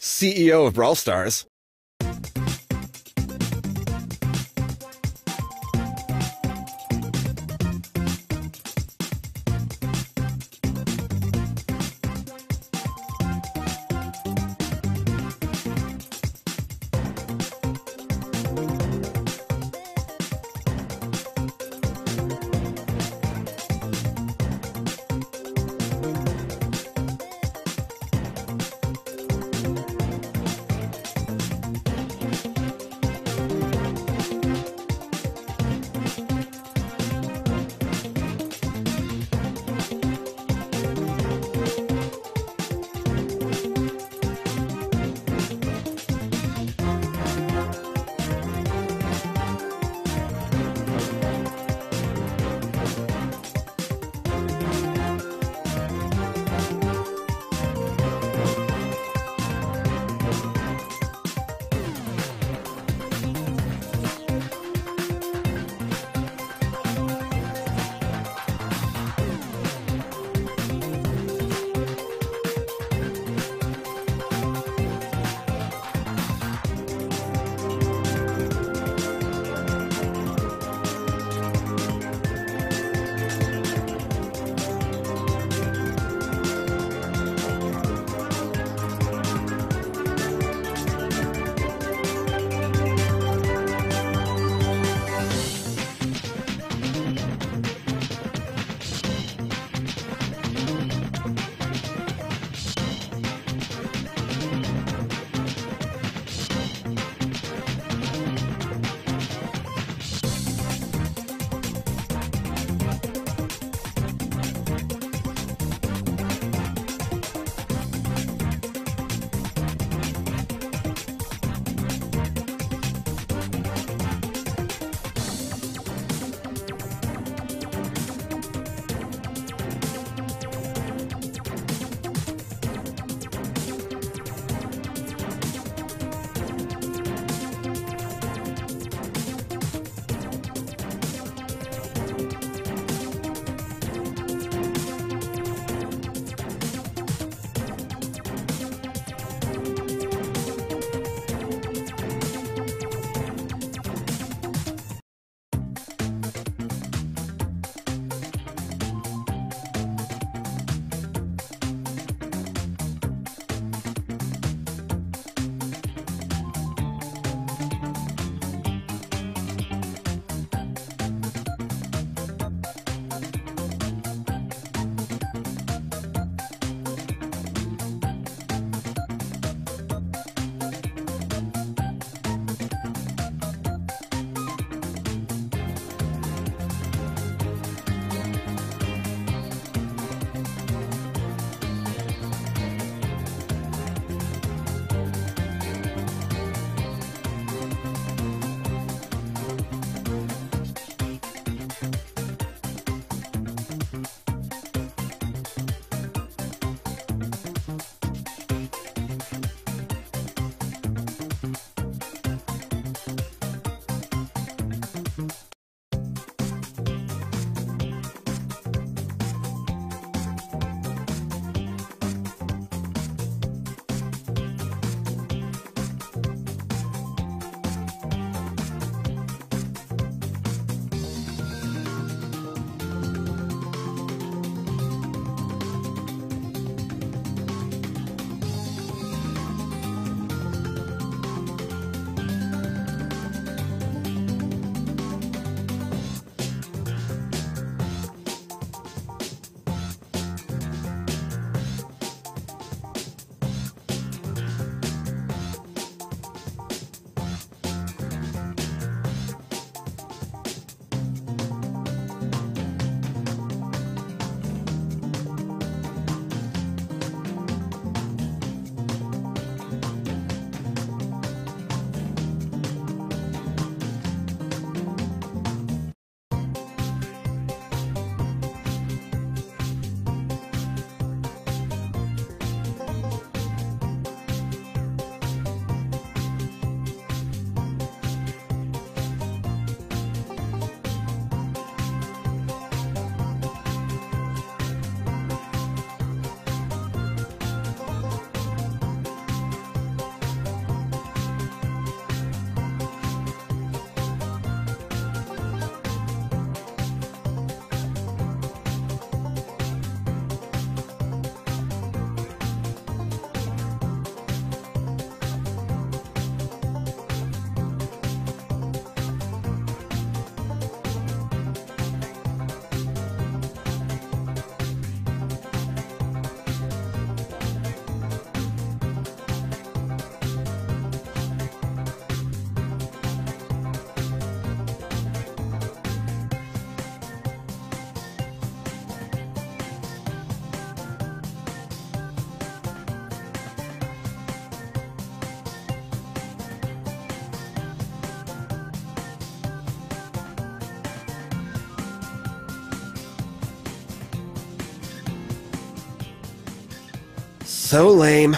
CEO of Brawl Stars. so lame.